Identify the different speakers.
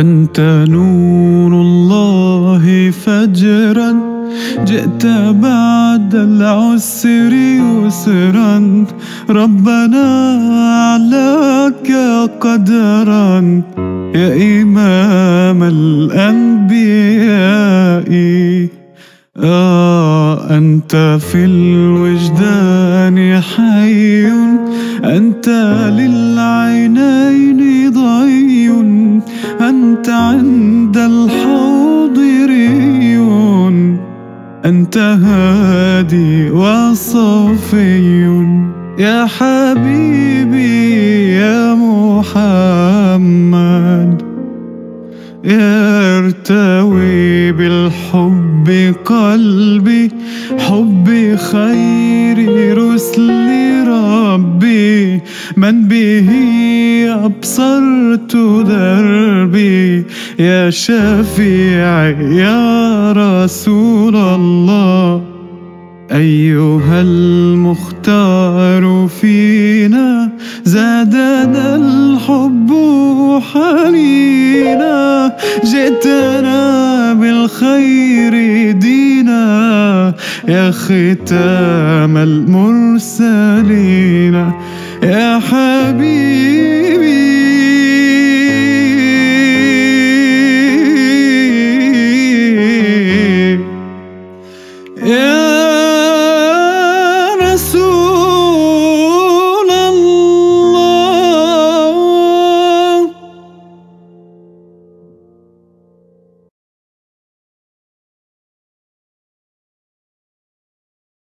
Speaker 1: أنت نور الله فجرا جئت بعد العسر يسرا. ربنا أعلاك قدرا. يا إمام الأنبياء آه أنت في الوجدان حي أنت للعينين هادي وصفي يا حبيبي يا محمد يرتوي بالحب قلبي حب خير رسل ربي. من به أبصرت دربي يا شفيعي يا رسول الله أيها المختار فينا زادنا الحب حنينا جئتنا بالخير دينا يا ختام المرسلين يا حبيبي.